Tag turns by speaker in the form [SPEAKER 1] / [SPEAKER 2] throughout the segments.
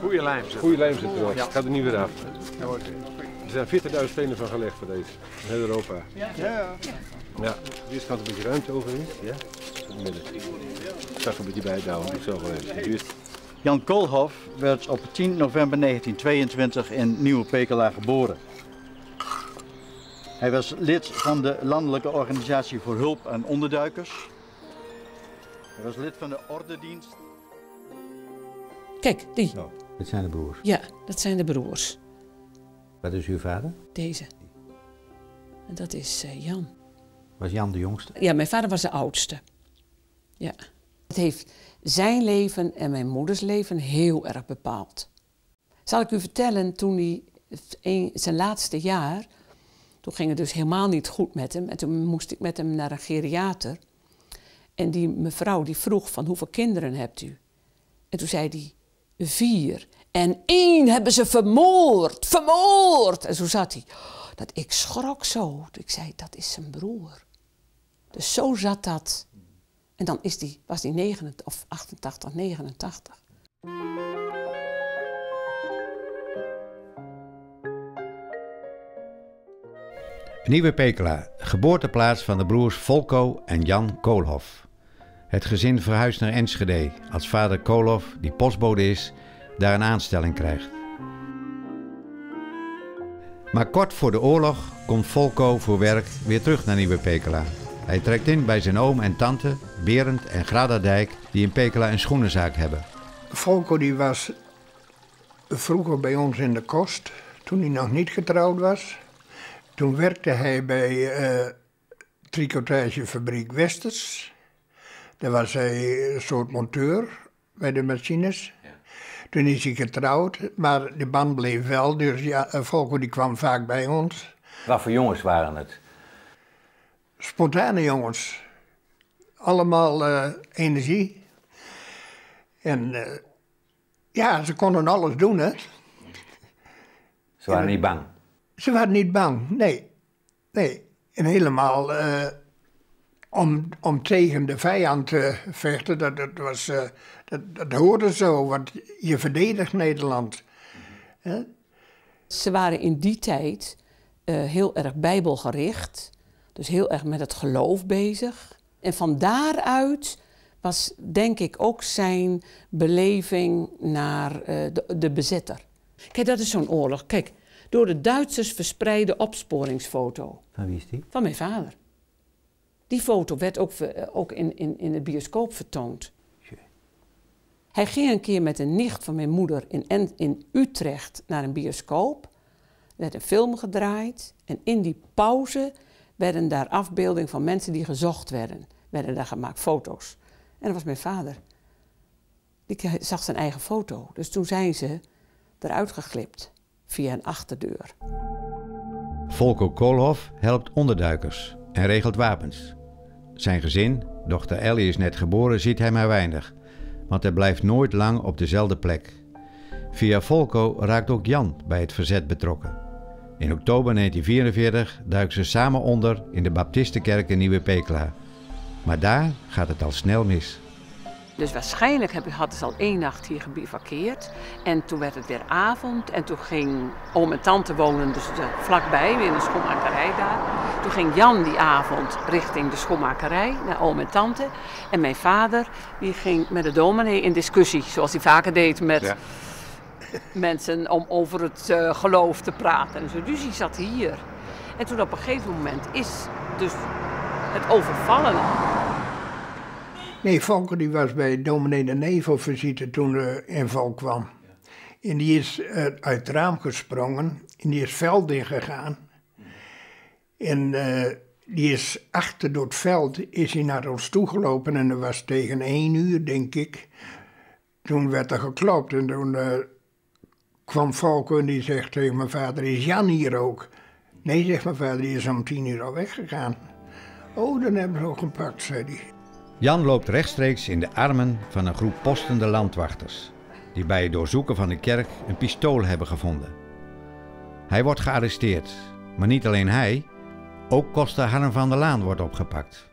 [SPEAKER 1] Goeie lijm.
[SPEAKER 2] Goede lijm zit erop.
[SPEAKER 1] Ja.
[SPEAKER 2] Gaat er niet weer af. Er zijn 40.000 stenen van gelegd voor deze. In heel Europa.
[SPEAKER 1] Ja, ja.
[SPEAKER 2] Ja. Eerst gaat er een beetje ruimte overheen. Ja. In het midden. Ik zag een beetje bijhouden. Ik zelf wel even. Eerst
[SPEAKER 3] Jan Koolhof werd op 10 november 1922 in Nieuwe Pekela geboren. Hij was lid van de Landelijke Organisatie voor Hulp aan Onderduikers. Hij was lid van de Ordedienst.
[SPEAKER 4] Kijk, die.
[SPEAKER 5] Dit zijn de broers.
[SPEAKER 4] Ja, dat zijn de broers.
[SPEAKER 5] Wat is uw vader?
[SPEAKER 4] Deze. En dat is eh, Jan.
[SPEAKER 5] Was Jan de jongste?
[SPEAKER 4] Ja, mijn vader was de oudste. Ja. Het heeft zijn leven en mijn moeders leven heel erg bepaald. Zal ik u vertellen, toen hij een- zijn laatste jaar, toen ging het dus helemaal niet goed met hem. En toen moest ik met hem naar een geriater. En die mevrouw die vroeg van hoeveel kinderen hebt u? En toen zei hij vier. En één hebben ze vermoord, vermoord. En zo zat hij. Dat ik schrok zo. Ik zei, dat is zijn broer. Dus zo zat dat. En dan is die, was die 89, of 88, 89.
[SPEAKER 5] Nieuwe Pekela, geboorteplaats van de broers Volko en Jan Koolhof. Het gezin verhuist naar Enschede als vader Koolhof, die postbode is, daar een aanstelling krijgt. Maar kort voor de oorlog komt Volko voor werk weer terug naar Nieuwe Pekela. Hij trekt in bij zijn oom en tante, Berend en Grada Dijk, die in Pekela een schoenenzaak hebben.
[SPEAKER 6] Volko die was vroeger bij ons in de kost, toen hij nog niet getrouwd was. Toen werkte hij bij eh tricotagefabriek Westers. Daar was hij een soort monteur bij de machines. Toen is hij getrouwd, maar de band bleef wel. Dus ja, eh, Volko die kwam vaak bij ons.
[SPEAKER 5] Wat voor jongens waren het?
[SPEAKER 6] Spontane jongens. Allemaal eh, energie. En eh, ja, ze konden alles doen, hè.
[SPEAKER 5] Ze waren niet bang.
[SPEAKER 6] Ze waren niet bang, nee. Nee. En helemaal om, om tegen de vijand te vechten, dat, dat, was, eh, dat, dat hoorde zo, want je verdedigt Nederland. Hè?
[SPEAKER 4] Ze waren in die tijd eh, heel erg bijbelgericht. Dus heel erg met het geloof bezig. En van daaruit was denk ik ook zijn beleving naar eh, de, de bezetter. Kijk, dat is zo'n oorlog. Kijk, door de Duitsers verspreide opsporingsfoto
[SPEAKER 5] Van wie is die?
[SPEAKER 4] van mijn vader. Die foto werd ook, ver- ook in, in, in de bioscoop vertoond. Hij ging een keer met een nicht van mijn moeder in, in Utrecht naar een bioscoop. Er werd een film gedraaid en in die pauze werden daar afbeeldingen van mensen die gezocht werden. Werden daar gemaakt, foto's. En dat was mijn vader. Die zag zijn eigen foto. Dus toen zijn ze eruit geglipt via een achterdeur.
[SPEAKER 5] Volko Koolhof helpt onderduikers en regelt wapens. Zijn gezin, dochter Ellie is net geboren, ziet hij maar weinig, want hij blijft nooit lang op dezelfde plek. Via Volko raakt ook Jan bij het verzet betrokken. In oktober 1944 duiken ze samen onder in de Baptistenkerk in Nieuwe Pekela. Maar daar gaat het al snel mis.
[SPEAKER 4] Dus waarschijnlijk heb- hadden ze al één nacht hier gebivakkeerd. En toen werd het weer avond. En toen ging oom en tante wonen dus eh, vlakbij, weer in de schoenmakerij daar. Toen ging Jan die avond richting de schoenmakerij, naar oom en tante. En mijn vader, die ging met de dominee in discussie, zoals hij vaker deed met
[SPEAKER 1] Ja.
[SPEAKER 4] mensen om over het eh, geloof te praten. En zo, dus die zat hier. En toen op een gegeven moment is dus het overvallen.
[SPEAKER 6] Nee, Volko die was bij dominee de Nevel visite toen de inval kwam. En die is eh, uit het raam gesprongen en die is veld ingegaan. En eh, die is achter door het veld is hij naar ons toegelopen en dat was tegen één uur, denk ik. Toen werd er geklopt en toen eh, kwam Volko en die zegt tegen mijn vader, is Jan hier ook? Nee, zegt mijn vader, die is om tien uur al weggegaan. Oh, dan hebben ze ook gepakt, zei hij.
[SPEAKER 5] Jan loopt rechtstreeks in de armen van een groep postende landwachters, die bij het doorzoeken van de kerk een pistool hebben gevonden. Hij wordt gearresteerd, maar niet alleen hij, ook koster Harm van der Laan wordt opgepakt.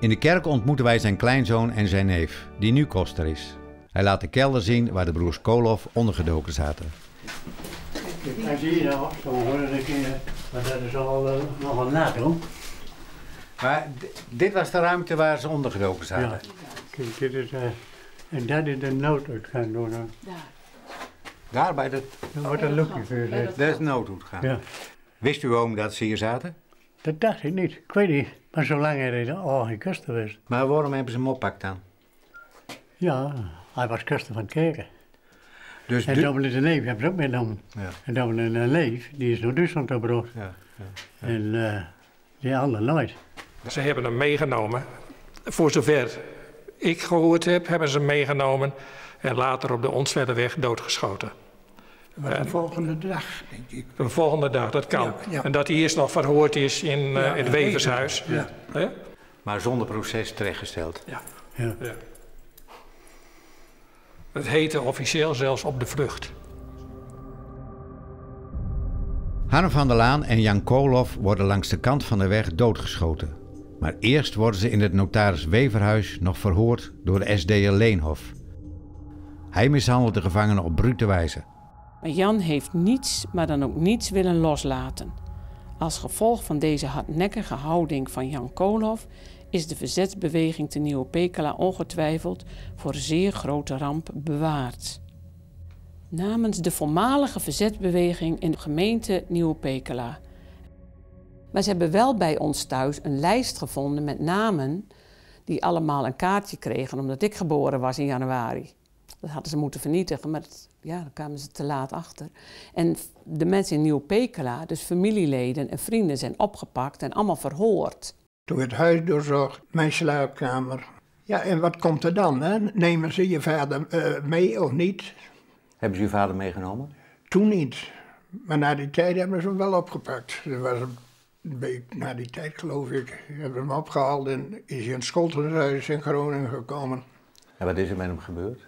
[SPEAKER 5] In de kerk ontmoeten wij zijn kleinzoon en zijn neef, die nu koster is. Hij laat de kelder zien waar de broers Koloff ondergedoken zaten.
[SPEAKER 1] En zie je nou, zo hoor ik maar dat is al uh, nog een nat hoor.
[SPEAKER 5] Maar dit was de ruimte waar ze ondergedoken
[SPEAKER 1] Ja. Kijk, dit is, uh, en dat is de nooduitgang door. Uh,
[SPEAKER 5] Daar bij de...
[SPEAKER 1] daar wordt een loopje voor.
[SPEAKER 5] Dat is de nooduitgang.
[SPEAKER 1] Ja.
[SPEAKER 5] Wist u oom dat ze hier zaten?
[SPEAKER 1] Dat dacht ik niet, ik weet niet. Maar zolang er is al geen kust geweest.
[SPEAKER 5] Maar waarom hebben ze hem oppakt dan?
[SPEAKER 1] Ja, hij was kuster van het kerken.
[SPEAKER 5] Dus
[SPEAKER 1] En dominee de Leef hebben ze ook meegenomen.
[SPEAKER 5] Ja.
[SPEAKER 1] En dominee de Leef, die is naar Duitsland gebracht.
[SPEAKER 5] Ja,
[SPEAKER 1] En eh, die andere nooit.
[SPEAKER 7] Ze hebben hem meegenomen. Voor zover ik gehoord heb, hebben ze hem meegenomen en later op de Onsverderweg doodgeschoten.
[SPEAKER 6] Was de volgende dag, denk ik.
[SPEAKER 7] De volgende dag, dat kan.
[SPEAKER 6] Ja, ja.
[SPEAKER 7] En dat hij eerst nog verhoord is in eh, het Wevershuis.
[SPEAKER 5] Maar zonder proces terechtgesteld.
[SPEAKER 1] Ja.
[SPEAKER 7] Het heette officieel zelfs op de vlucht.
[SPEAKER 5] Harm van der Laan en Jan Koloff worden langs de kant van de weg doodgeschoten. Maar eerst worden ze in het notaris Weverhuis nog verhoord door de SD'er Leenhof. Hij mishandelt de gevangenen op brute wijze.
[SPEAKER 4] Maar Jan heeft niets, maar dan ook niets willen loslaten. Als gevolg van deze hardnekkige houding van Jan Koolhof is de verzetsbeweging te Nieuwe Pekela ongetwijfeld voor zeer grote ramp bewaard. Namens de voormalige verzetsbeweging in de gemeente Nieuwe Pekela. Maar ze hebben wel bij ons thuis een lijst gevonden met namen die allemaal een kaartje kregen omdat ik geboren was in januari. Dat hadden ze moeten vernietigen, maar het- ja, daar kwamen ze te laat achter. En de mensen in Nieuw-Pekela, dus familieleden en vrienden, zijn opgepakt en allemaal verhoord.
[SPEAKER 6] Toen werd het huis doorzocht, mijn slaapkamer. Ja, en wat komt er dan? Hè? Nemen ze je vader eh, mee of niet?
[SPEAKER 5] Hebben ze uw vader meegenomen?
[SPEAKER 6] Toen niet. Maar na die tijd hebben ze hem wel opgepakt. Er was een na die tijd, geloof ik, hebben ze hem opgehaald en is hij in het Scholtenhuis in Groningen gekomen.
[SPEAKER 5] En wat is er met hem gebeurd?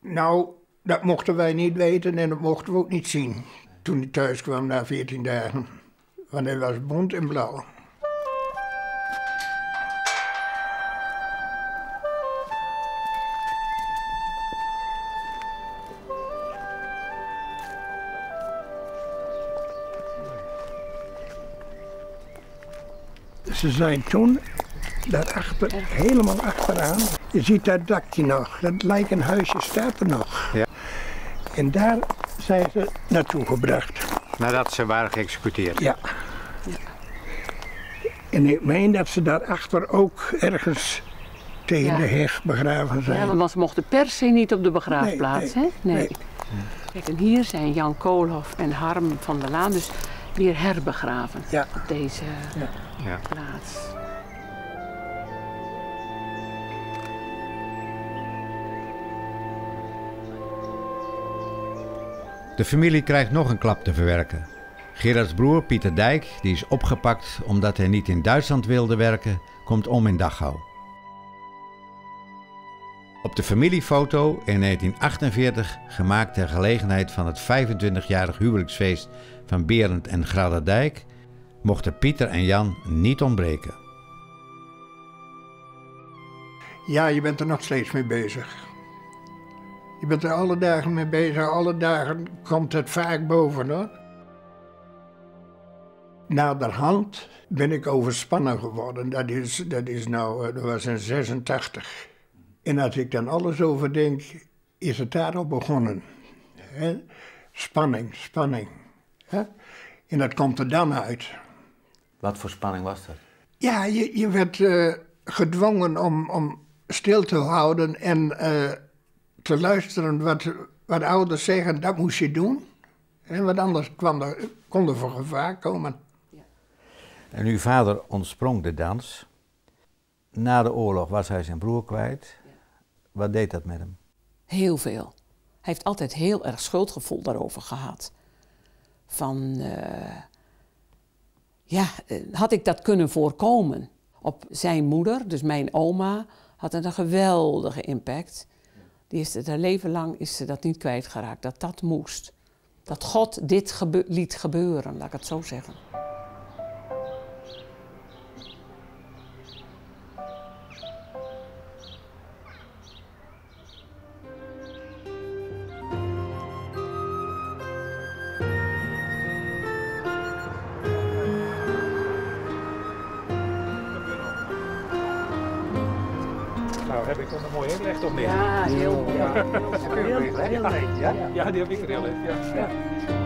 [SPEAKER 6] Nou, dat mochten wij niet weten en dat mochten we ook niet zien. Toen hij thuis kwam na 14 dagen. Want hij was bont en blauw. Ze zijn toen daarachter, helemaal achteraan. Je ziet dat dakje nog. Dat lijkt een huisje, staat er nog.
[SPEAKER 5] Ja.
[SPEAKER 6] En daar zijn ze naartoe gebracht.
[SPEAKER 5] Nadat ze waren geëxecuteerd.
[SPEAKER 6] Ja. En ik meen dat ze daarachter ook ergens tegen
[SPEAKER 4] Ja.
[SPEAKER 6] de heg begraven zijn.
[SPEAKER 4] Ja, want ze mochten per se niet op de begraafplaats,
[SPEAKER 6] Nee,
[SPEAKER 4] hè?
[SPEAKER 6] nee,
[SPEAKER 4] Kijk, en hier zijn Jan Koolhof en Harm van der Laan dus weer herbegraven
[SPEAKER 6] Ja.
[SPEAKER 4] op deze
[SPEAKER 6] Ja.
[SPEAKER 4] Plaats.
[SPEAKER 5] De familie krijgt nog een klap te verwerken. Gerards broer Pieter Dijk, die is opgepakt omdat hij niet in Duitsland wilde werken, komt om in Dachau. Op de familiefoto in 1948, gemaakt ter gelegenheid van het 25-jarig huwelijksfeest van Berend en Grada Dijk, mochten Pieter en Jan niet ontbreken.
[SPEAKER 6] Ja, je bent er nog steeds mee bezig. Je bent er alle dagen mee bezig. Alle dagen komt het vaak boven hoor. Naderhand ben ik overspannen geworden. Dat is, dat is nou, eh, dat was in 86. En als ik dan alles overdenk, is het daarop begonnen. Spanning, spanning. Hè? En dat komt er dan uit.
[SPEAKER 5] Wat voor spanning was dat?
[SPEAKER 6] Ja, je, je werd eh, gedwongen om, om stil te houden en eh, te luisteren wat, wat ouders zeggen, dat moest je doen. En wat anders kwam er, kon er voor gevaar komen.
[SPEAKER 5] En uw vader ontsprong de dans. Na de oorlog was hij zijn broer kwijt. Wat deed dat met hem?
[SPEAKER 4] Heel veel. Hij heeft altijd heel erg schuldgevoel daarover gehad. Van, eh, ja, eh, had ik dat kunnen voorkomen? Op zijn moeder, dus mijn oma, had een geweldige impact. Die is het haar leven lang is ze dat niet kwijtgeraakt, dat dat moest. Dat God dit liet gebeuren, laat ik het zo zeggen.
[SPEAKER 7] heb ik dan een mooie inleg toch niet?
[SPEAKER 4] Ja, heel,
[SPEAKER 7] ja,
[SPEAKER 4] heel, heel, heel, heel,
[SPEAKER 7] heel, heel,